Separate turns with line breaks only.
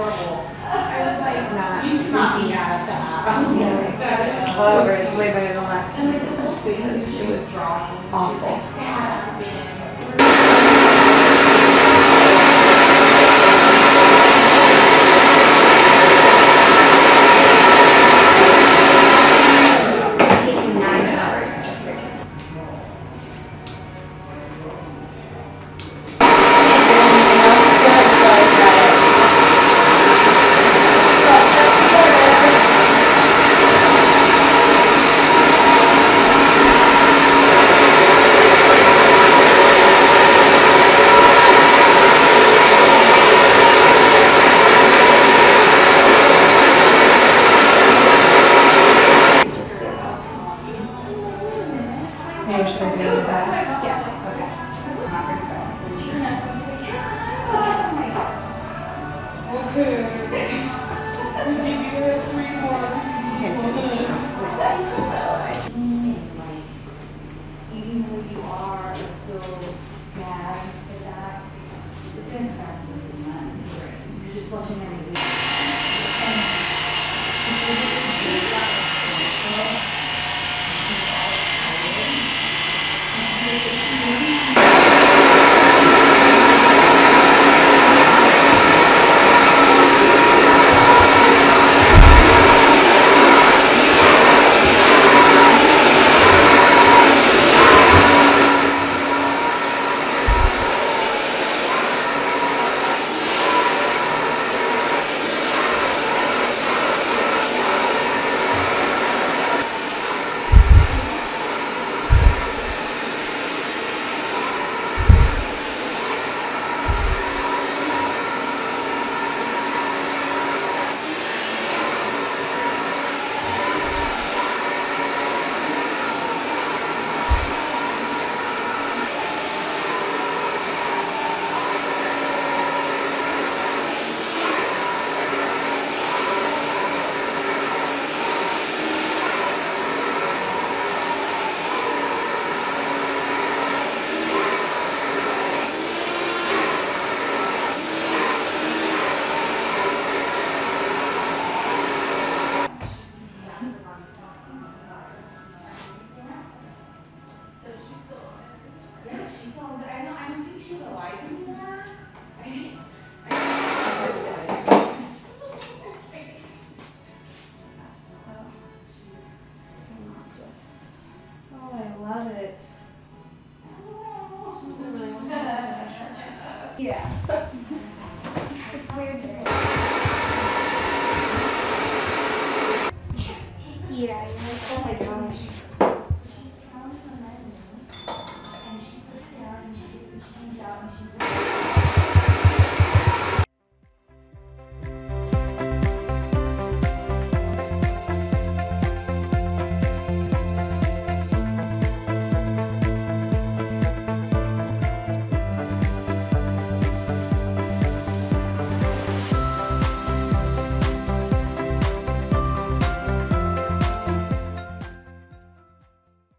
Adorable. I was like,
Not
you snuck me
freaking
out of that.
Oh, yeah. However, it's way better than last time I did this because it was
drawing.
awful. It's
Maybe should I do it with that?
Yeah.
Okay.
I'm not gonna
Okay. Maybe you have three more.
Can't do anything else with that.
Yeah, she's I know, I don't think she's alive anymore.
Oh, I love it.
Yeah. It's weird to Yeah, you're like, oh my gosh.